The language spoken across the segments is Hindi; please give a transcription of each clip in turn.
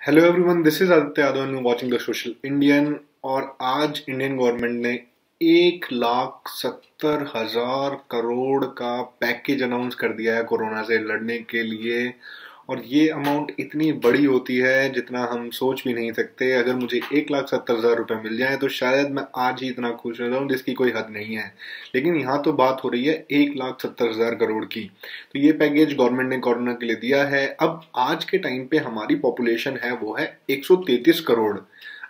Hello everyone this is Aditya Yadav and watching the social Indian और आज इंडियन गवर्नमेंट ने एक लाख सत्तर हज़ार करोड़ का पैकेज अनाउंस कर दिया है कोरोना से लड़ने के लिए। और ये अमाउंट इतनी बड़ी होती है जितना हम सोच भी नहीं सकते। अगर मुझे एक लाख सत्तर हज़ार रुपए मिल जाए तो शायद मैं आज ही इतना खुश हो जाऊँ जिसकी कोई हद नहीं है। लेकिन यहाँ तो बात हो रही है एक लाख सत्तर हज़ार करोड़ की। तो ये पैकेज गवर्नमेंट ने कोरोना के लिए दिया है। अब आज के टाइम पे हमारी पॉपुलेशन है, वो है एक करोड़।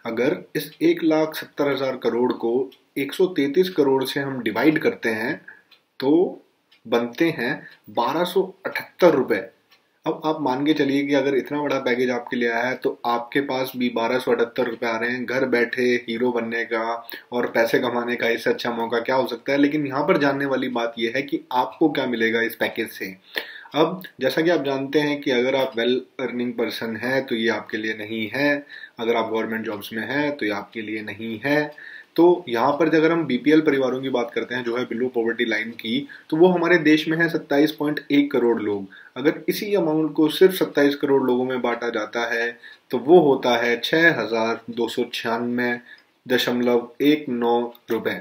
अगर इस एक लाख सत्तर हज़ार करोड़ को 133 करोड़ से हम डिवाइड करते हैं तो बनते हैं बारह सौ अठहत्तर रुपए। अब आप मान के चलिए कि अगर इतना बड़ा पैकेज आपके लिए आया है तो आपके पास भी बारह सौ अठहत्तर रुपये आ रहे हैं। घर बैठे हीरो बनने का और पैसे कमाने का इससे अच्छा मौका क्या हो सकता है? लेकिन यहाँ पर जानने वाली बात यह है कि आपको क्या मिलेगा इस पैकेज से? अब जैसा कि आप जानते हैं कि अगर आप वेल अर्निंग पर्सन हैं तो ये आपके लिए नहीं है। अगर आप गवर्नमेंट जॉब्स में हैं तो ये आपके लिए नहीं है। तो यहाँ पर अगर हम बीपीएल परिवारों की बात करते हैं, जो है बिलो पॉवर्टी लाइन की तो वो हमारे देश में है सत्ताईस पॉइंट एक करोड़ लोग। अगर इसी अमाउंट को सिर्फ़ सत्ताईस करोड़ लोगों में बांटा जाता है तो वो होता है छह हज़ार दो सौ छियानवे दशमलव एक नौ रुपए।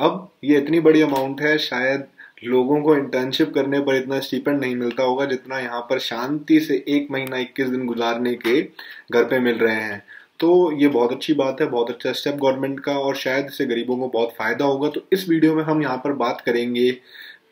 अब ये इतनी बड़ी अमाउंट है, शायद लोगों को इंटर्नशिप करने पर इतना स्टीपेंड नहीं मिलता होगा जितना यहाँ पर शांति से एक महीना इक्कीस दिन गुजारने के घर पे मिल रहे हैं। तो ये बहुत अच्छी बात है, बहुत अच्छा स्टेप गवर्नमेंट का और शायद इससे गरीबों को बहुत फ़ायदा होगा। तो इस वीडियो में हम यहाँ पर बात करेंगे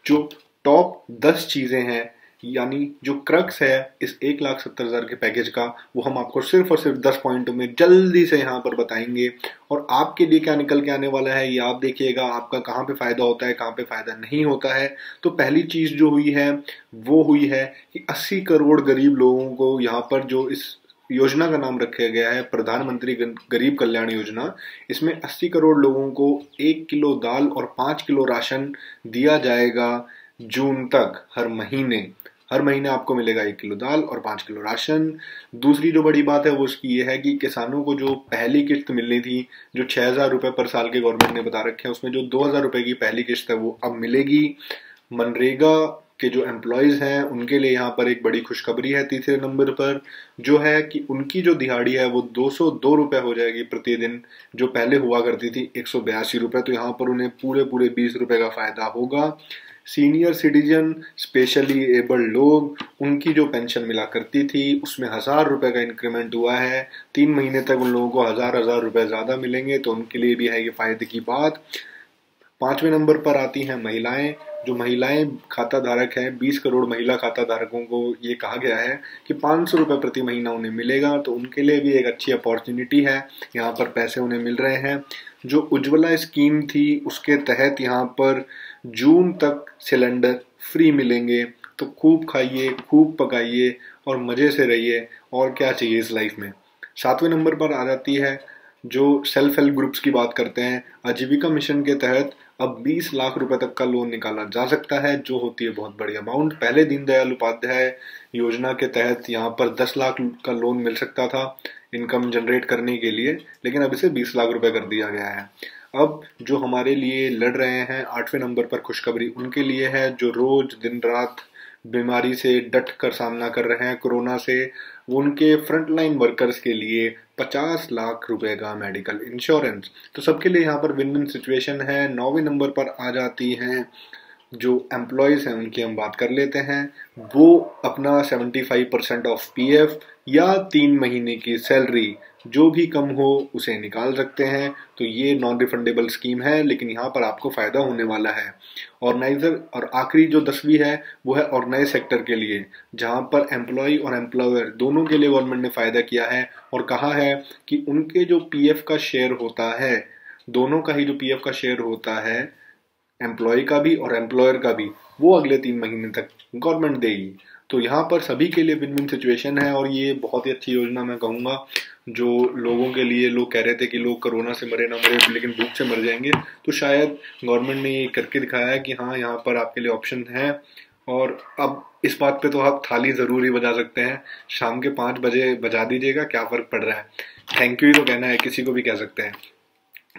जो टॉप दस चीज़ें हैं, यानी जो क्रक्स है इस एक लाख सत्तर हज़ार के पैकेज का, वो हम आपको सिर्फ़ और सिर्फ़ दस पॉइंटों में जल्दी से यहाँ पर बताएँगे। और आपके लिए क्या निकल के आने वाला है, ये आप देखिएगा, आपका कहाँ पे फ़ायदा होता है, कहाँ पे फ़ायदा नहीं होता है। तो पहली चीज़ जो हुई है, वो हुई है कि 80 करोड़ गरीब लोगों को यहाँ पर जो इस योजना का नाम रखा गया है प्रधानमंत्री गरीब कल्याण योजना। इसमें 80 करोड़ लोगों को एक किलो दाल और पाँच किलो राशन दिया जाएगा जून तक, हर महीने। हर महीने आपको मिलेगा एक किलो दाल और पाँच किलो राशन। दूसरी जो बड़ी बात है, वो उसकी ये है कि किसानों को जो पहली किस्त मिलनी थी, जो छह हज़ार रुपए पर साल के गवर्नमेंट ने बता रखे हैं, उसमें जो दो हज़ार रुपए की पहली किस्त है, वो अब मिलेगी। मनरेगा के जो एम्प्लॉयज़ हैं, उनके लिए यहाँ पर एक बड़ी खुशखबरी है तीसरे नंबर पर, जो है कि उनकी जो दिहाड़ी है, वो दो सौ दो रुपये हो जाएगी प्रतिदिन, जो पहले हुआ करती थी, एक सौ बयासी रुपये तो यहाँ पर उन्हें पूरे पूरे बीस रुपये का फ़ायदा होगा। सीनियर सिटीजन स्पेशली एबल्ड लोग, उनकी जो पेंशन मिला करती थी, उसमें हज़ार रुपये का इंक्रीमेंट हुआ है। तीन महीने तक उन लोगों को हज़ार हज़ार रुपये ज़्यादा मिलेंगे तो उनके लिए भी है ये फ़ायदे की बात। पाँचवें नंबर पर आती हैं महिलाएँ, जो महिलाएँ खाता धारक हैं 20 करोड़ महिला खाता धारकों को ये कहा गया है कि पाँच सौ रुपये प्रति महीना उन्हें मिलेगा तो उनके लिए भी एक अच्छी अपॉर्चुनिटी है, यहाँ पर पैसे उन्हें मिल रहे हैं। जो उज्ज्वला स्कीम थी, उसके तहत यहाँ पर जून तक सिलेंडर फ्री मिलेंगे तो खूब खाइए, खूब पकाइए और मज़े से रहिए, और क्या चाहिए इस लाइफ में? सातवें नंबर पर आ जाती है जो सेल्फ हेल्प ग्रुप्स की बात करते हैं, आजीविका मिशन के तहत अब 20 लाख रुपए तक का लोन निकाला जा सकता है, जो होती है बहुत बड़ी अमाउंट पहले दीनदयाल उपाध्याय योजना के तहत यहाँ पर 10 लाख का लोन मिल सकता था इनकम जनरेट करने के लिए, लेकिन अब इसे 20 लाख रुपए कर दिया गया है। अब जो हमारे लिए लड़ रहे हैं, आठवें नंबर पर खुशखबरी उनके लिए है, जो रोज दिन रात बीमारी से डट कर सामना कर रहे हैं कोरोना से। उनके फ्रंटलाइन वर्कर्स के लिए 50 लाख रुपए का मेडिकल इंश्योरेंस तो सबके लिए यहाँ पर विन विन सिचुएशन है। नौवें नंबर पर आ जाती हैं जो एम्प्लॉयज़ हैं, उनकी हम बात कर लेते हैं, वो अपना 75 परसेंट ऑफ़ पीएफ या तीन महीने की सैलरी जो भी कम हो, उसे निकाल सकते हैं। तो ये नॉन रिफंडेबल स्कीम है, लेकिन यहाँ पर आपको फ़ायदा होने वाला है। ऑर्गेनाइजर और आखिरी जो दसवीं है, वो है ऑर्गेनाइज सेक्टर के लिए, जहाँ पर एम्प्लॉय और एम्प्लॉयर दोनों के लिए गवर्नमेंट ने फ़ायदा किया है और कहा है कि उनके जो पीएफ का शेयर होता है, दोनों का ही जो पीएफ का शेयर होता है एम्प्लॉय का भी और एम्प्लॉयर का भी, वो अगले तीन महीने तक गवर्नमेंट देगी। तो यहाँ पर सभी के लिए विन विन सिचुएशन है और ये बहुत ही अच्छी योजना मैं कहूँगा, जो लोगों के लिए, लोग कह रहे थे कि लोग कोरोना से मरे ना मरे, लेकिन भूख से मर जाएँगे। तो शायद गवर्नमेंट ने ये करके दिखाया है कि हाँ यहाँ पर आपके लिए ऑप्शन है। और अब इस बात पे तो आप थाली ज़रूर ही बजा सकते हैं। शाम के पाँच बजे बजा दीजिएगा, क्या फ़र्क पड़ रहा है? थैंक यू ही तो कहना है, किसी को भी कह सकते हैं।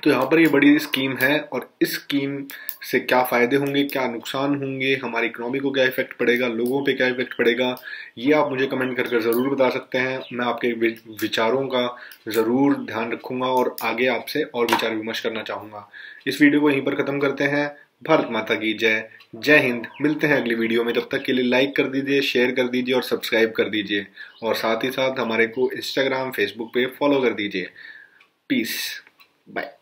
तो यहाँ पर ये बड़ी स्कीम है और इस स्कीम से क्या फ़ायदे होंगे, क्या नुकसान होंगे, हमारी इकोनॉमी को क्या इफ़ेक्ट पड़ेगा, लोगों पे क्या इफ़ेक्ट पड़ेगा, ये आप मुझे कमेंट कर कर ज़रूर बता सकते हैं। मैं आपके विचारों का ज़रूर ध्यान रखूँगा और आगे आपसे और विचार विमर्श करना चाहूँगा। इस वीडियो को यहीं पर ख़त्म करते हैं। भारत माता की जय। जय हिंद। मिलते हैं अगली वीडियो में। तब तक के लिए लाइक कर दीजिए शेयर कर दीजिए और सब्सक्राइब कर दीजिए। और साथ ही साथ हमारे को इंस्टाग्राम फेसबुक पे फॉलो कर दीजिए। Piece bye